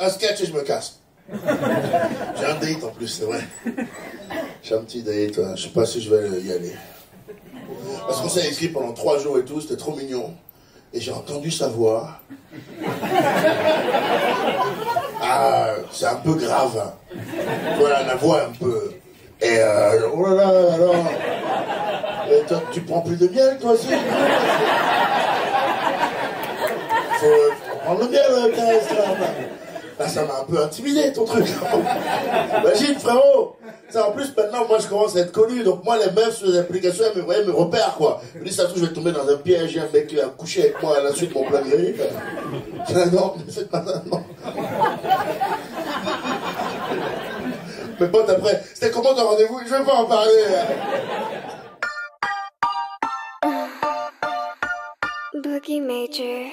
Un sketch et je me casse. J'ai un date en plus, c'est vrai. J'ai un petit date, ouais. je sais pas si je vais y aller. Parce qu'on s'est écrit pendant trois jours et tout, c'était trop mignon. Et j'ai entendu sa voix. Ah, c'est un peu grave. hein. Voilà, la voix un peu. Et euh, oh là là, alors. Et toi, tu prends plus de miel, toi aussi? Faut, faut prendre le miel, euh, Thérèse, là. Là, ça m'a un peu intimidé, ton truc. Imagine, frérot. Ça, en plus, maintenant, moi, je commence à être connu. Donc, moi, les meufs sur les applications, elles me voyaient me repèrent, quoi. Je me dis, ça trouve, je vais tomber dans un piège. Il y a un mec qui va coucher avec moi à la suite de mon plein gré. Ah non, ne faites pas ça, non. Mes potes, après, c'était comment ton rendez-vous? Je vais pas en parler. Boogie Major.